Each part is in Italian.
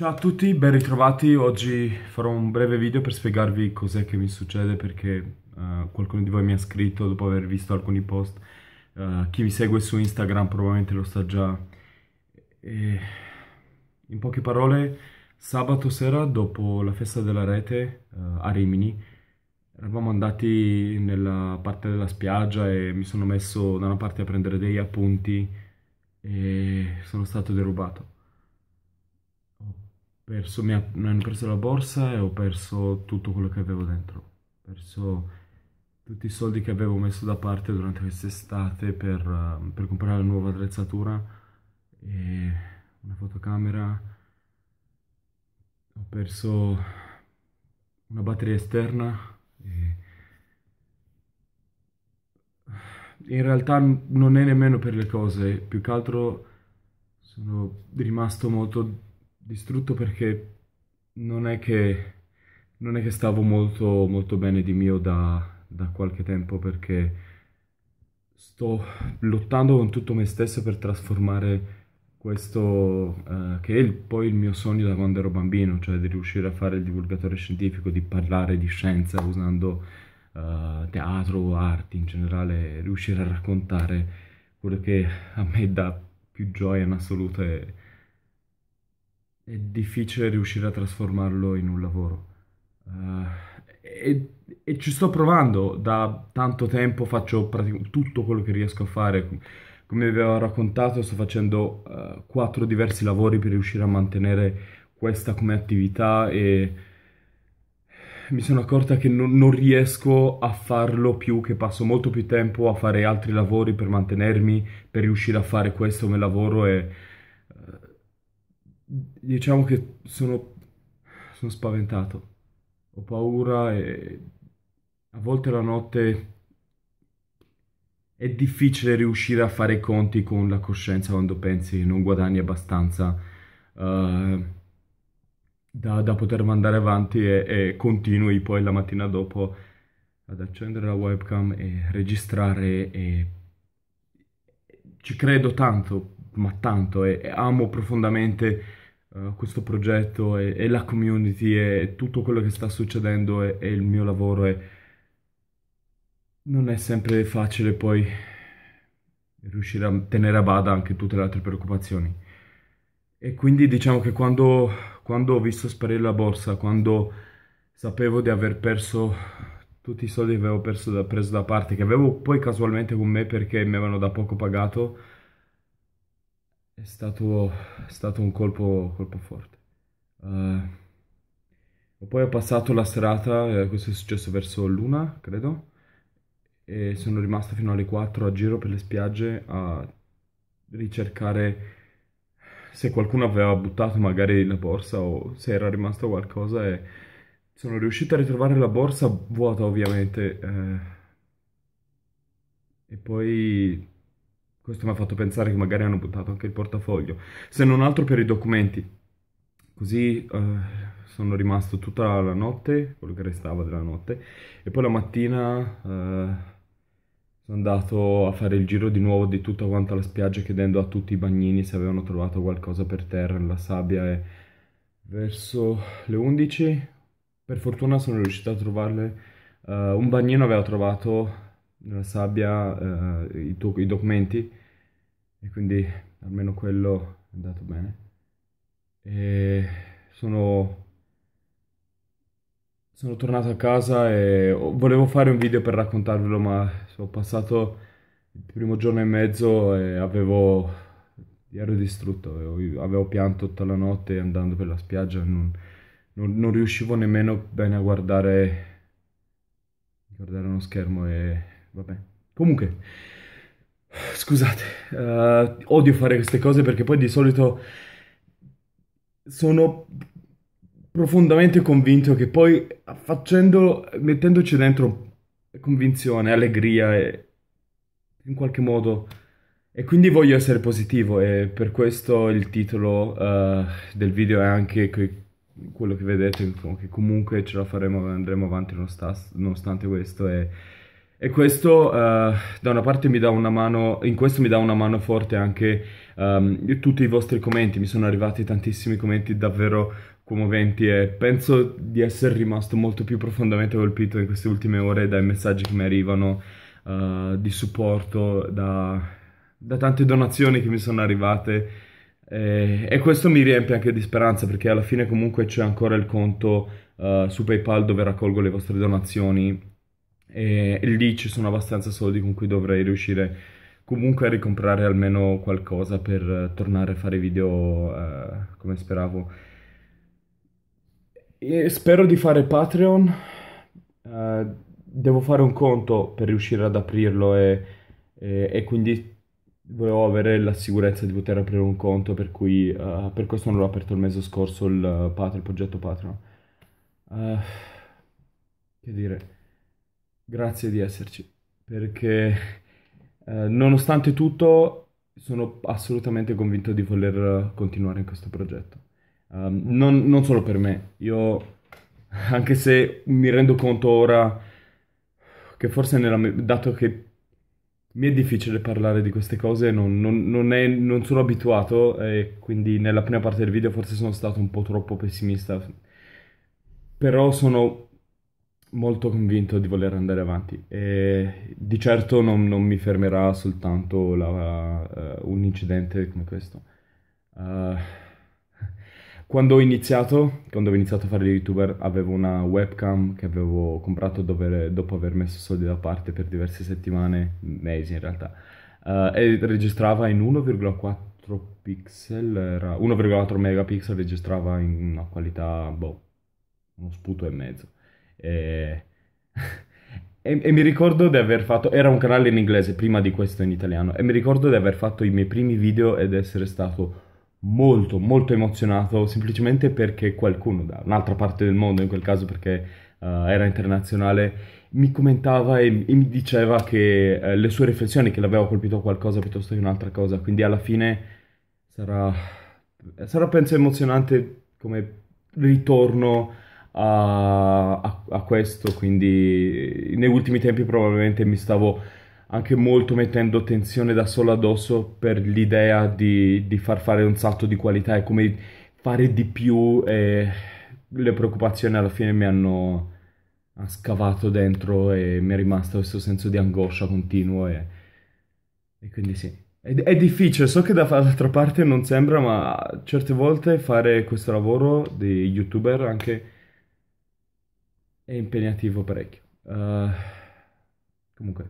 Ciao a tutti, ben ritrovati. Oggi farò un breve video per spiegarvi cos'è che mi succede perché uh, qualcuno di voi mi ha scritto dopo aver visto alcuni post. Uh, chi mi segue su Instagram probabilmente lo sa già. E, in poche parole, sabato sera dopo la festa della rete uh, a Rimini eravamo andati nella parte della spiaggia e mi sono messo da una parte a prendere degli appunti e sono stato derubato perso, mi, hanno preso la borsa e ho perso tutto quello che avevo dentro. Ho perso tutti i soldi che avevo messo da parte durante quest'estate per, uh, per comprare la nuova attrezzatura e una fotocamera. Ho perso una batteria esterna e in realtà non è nemmeno per le cose, più che altro sono rimasto molto distrutto perché non è che, non è che stavo molto, molto bene di mio da, da qualche tempo perché sto lottando con tutto me stesso per trasformare questo uh, che è il, poi il mio sogno da quando ero bambino, cioè di riuscire a fare il divulgatore scientifico, di parlare di scienza usando uh, teatro, arti in generale, riuscire a raccontare quello che a me dà più gioia in assoluto e è difficile riuscire a trasformarlo in un lavoro. Uh, e, e, ci sto provando da tanto tempo, faccio praticamente tutto quello che riesco a fare. Come vi avevo raccontato, sto facendo uh, quattro diversi lavori per riuscire a mantenere questa come attività e mi sono accorta che non, non, riesco a farlo più, che passo molto più tempo a fare altri lavori per mantenermi, per riuscire a fare questo come lavoro e diciamo che sono, sono spaventato, ho paura e a volte la notte è difficile riuscire a fare i conti con la coscienza quando pensi che non guadagni abbastanza uh, da, da, poter mandare avanti e, e, continui poi la mattina dopo ad accendere la webcam e registrare e ci credo tanto, ma tanto e, e amo profondamente uh, questo progetto e, e, la community e tutto quello che sta succedendo e, e il mio lavoro e non è sempre facile poi riuscire a tenere a bada anche tutte le altre preoccupazioni. E quindi diciamo che quando, quando ho visto sparire la borsa, quando sapevo di aver perso tutti i soldi che avevo perso da, preso da parte, che avevo poi casualmente con me perché mi avevano da poco pagato, è stato, è stato un colpo, colpo forte. Uh, poi ho passato la serata, eh, questo è successo verso l'una, credo, e sono rimasto fino alle 4 a giro per le spiagge a ricercare se qualcuno aveva buttato magari la borsa o se era rimasto qualcosa e sono riuscito a ritrovare la borsa vuota ovviamente eh, e poi questo mi ha fatto pensare che magari hanno buttato anche il portafoglio, se non altro per i documenti. Così uh, sono rimasto tutta la notte, quello che restava della notte, e poi la mattina uh, sono andato a fare il giro di nuovo di tutta quanta la spiaggia chiedendo a tutti i bagnini se avevano trovato qualcosa per terra nella sabbia e verso le 11 per fortuna sono riuscito a trovarle. Uh, un bagnino aveva trovato nella sabbia uh, i, i, documenti. E quindi almeno quello è andato bene. E sono, sono tornato a casa e volevo fare un video per raccontarvelo ma ho passato il primo giorno e mezzo e avevo ero distrutto, avevo, avevo pianto tutta la notte andando per la spiaggia, non, non, non riuscivo nemmeno bene a guardare, guardare uno schermo e vabbè. Comunque, scusate, uh, odio fare queste cose perché poi di solito sono profondamente convinto che poi facendo, mettendoci dentro convinzione, allegria e in qualche modo e quindi voglio essere positivo e per questo il titolo uh, del video è anche que- quello che vedete che comunque ce la faremo andremo avanti nonostante questo e E questo uh, da una parte mi dà una mano, in questo mi dà una mano forte anche um, tutti i vostri commenti, mi sono arrivati tantissimi commenti davvero commoventi e penso di essere rimasto molto più profondamente colpito in queste ultime ore dai messaggi che mi arrivano uh, di supporto, da, da, tante donazioni che mi sono arrivate. E, e, questo mi riempie anche di speranza perché alla fine comunque c'è ancora il conto uh, su PayPal dove raccolgo le vostre donazioni e, e lì ci sono abbastanza soldi con cui dovrei riuscire comunque a ricomprare almeno qualcosa per tornare a fare video uh, come speravo. E spero di fare Patreon. Uh, devo fare un conto per riuscire ad aprirlo e, e, e, quindi volevo avere la sicurezza di poter aprire un conto per cui uh, per questo non l'ho aperto il mese scorso il, Patreon, il progetto Patreon. che dire grazie di esserci, perché eh, nonostante tutto sono assolutamente convinto di voler continuare in questo progetto. Um, non, non, solo per me, io anche se mi rendo conto ora che forse nella, dato che mi è difficile parlare di queste cose, non, non, non, è, non sono abituato e quindi nella prima parte del video forse sono stato un po' troppo pessimista, però sono molto convinto di voler andare avanti e di certo non, non mi fermerà soltanto la, uh, un incidente come questo. Uh, quando ho iniziato, quando ho iniziato a fare youtuber, avevo una webcam che avevo comprato dove, dopo aver messo soldi da parte per diverse settimane, mesi in realtà, uh, e registrava in 1,4 pixel, era 1,4 megapixel, registrava in una qualità, boh, uno sputo e mezzo. E... e, e mi ricordo di aver fatto, era un canale in inglese prima di questo in italiano, e mi ricordo di aver fatto i miei primi video ed essere stato molto molto emozionato semplicemente perché qualcuno da un'altra parte del mondo in quel caso perché uh, era internazionale mi commentava e, e mi diceva che uh, le sue riflessioni che l'aveva colpito qualcosa piuttosto che un'altra cosa. Quindi alla fine sarà sarà penso emozionante come ritorno a, a, a questo, quindi negli ultimi tempi probabilmente mi stavo anche molto mettendo tensione da solo addosso per l'idea di, di, far fare un salto di qualità e come fare di più e le preoccupazioni alla fine mi hanno scavato dentro e mi è rimasto questo senso di angoscia continuo e, e quindi sì. È, è, difficile, so che dall'altra parte non sembra, ma certe volte fare questo lavoro di youtuber anche è impegnativo parecchio. Uh, comunque,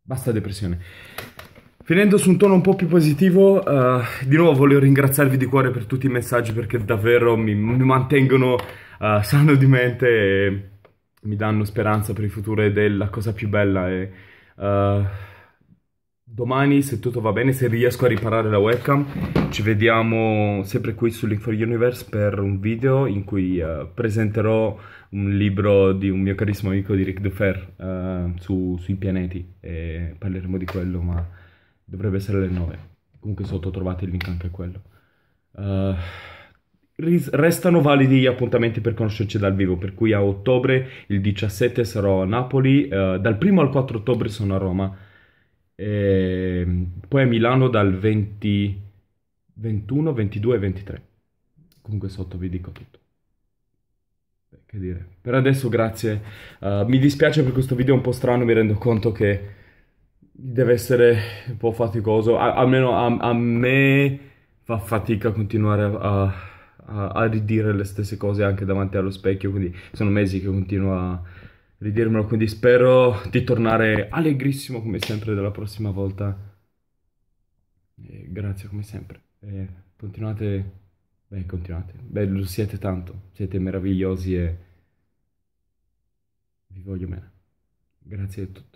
basta depressione. Finendo su un tono un po' più positivo, uh, di nuovo voglio ringraziarvi di cuore per tutti i messaggi perché davvero mi, mi mantengono uh, sano di mente e mi danno speranza per il futuro ed è la cosa più bella. E, domani, se tutto va bene, se riesco a riparare la webcam, ci vediamo sempre qui su Link for Universe per un video in cui presenterò un libro di un mio carissimo amico di Rick Dufer uh, su, sui pianeti e parleremo di quello, ma dovrebbe essere alle 9. Comunque sotto trovate il link anche a quello. Uh, restano validi gli appuntamenti per conoscerci dal vivo, per cui a ottobre, il 17 sarò a Napoli, uh, dal 1 al 4 ottobre sono a Roma, e poi a Milano dal 20, 21, 22 e 23. Comunque sotto vi dico tutto che dire. Per adesso grazie. Uh, mi dispiace per questo video un po' strano, mi rendo conto che deve essere un po' faticoso. A- almeno a-, a, me fa fatica continuare a, a-, a, ridire le stesse cose anche davanti allo specchio, quindi sono mesi che continuo a ridirmelo, quindi spero di tornare allegrissimo come sempre dalla prossima volta. E grazie come sempre. E continuate Beh, continuate. Beh, lo siete tanto. Siete meravigliosi e vi voglio bene. Grazie di tutto.